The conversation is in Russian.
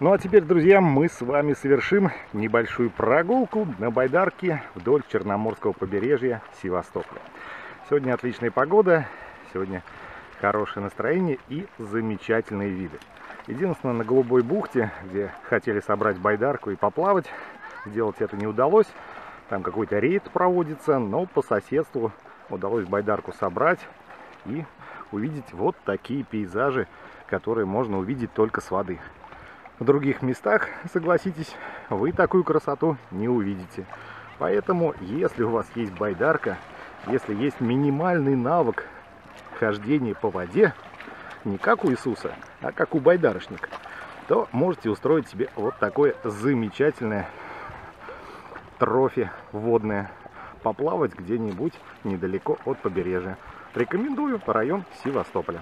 Ну а теперь, друзья, мы с вами совершим небольшую прогулку на байдарке вдоль Черноморского побережья Севастополя. Сегодня отличная погода, сегодня хорошее настроение и замечательные виды. Единственное, на Голубой бухте, где хотели собрать байдарку и поплавать, сделать это не удалось. Там какой-то рейд проводится, но по соседству удалось байдарку собрать и увидеть вот такие пейзажи, которые можно увидеть только с воды. В других местах, согласитесь, вы такую красоту не увидите. Поэтому, если у вас есть байдарка, если есть минимальный навык хождения по воде, не как у Иисуса, а как у байдарочника, то можете устроить себе вот такое замечательное трофи водное. Поплавать где-нибудь недалеко от побережья. Рекомендую район Севастополя.